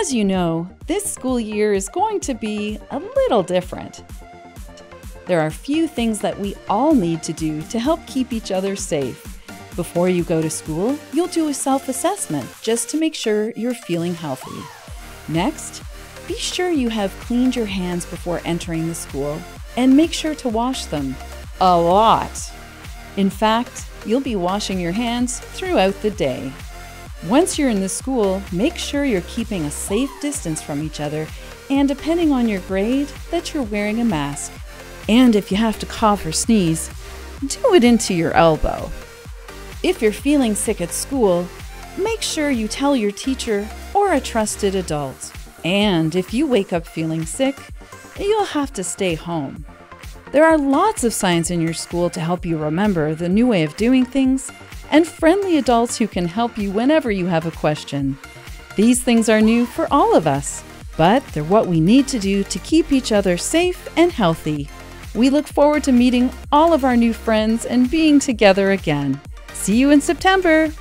As you know, this school year is going to be a little different. There are a few things that we all need to do to help keep each other safe. Before you go to school, you'll do a self assessment just to make sure you're feeling healthy. Next, be sure you have cleaned your hands before entering the school and make sure to wash them a lot. In fact, you'll be washing your hands throughout the day. Once you're in the school, make sure you're keeping a safe distance from each other and, depending on your grade, that you're wearing a mask. And if you have to cough or sneeze, do it into your elbow. If you're feeling sick at school, make sure you tell your teacher or a trusted adult. And if you wake up feeling sick, you'll have to stay home. There are lots of signs in your school to help you remember the new way of doing things and friendly adults who can help you whenever you have a question. These things are new for all of us, but they're what we need to do to keep each other safe and healthy. We look forward to meeting all of our new friends and being together again. See you in September!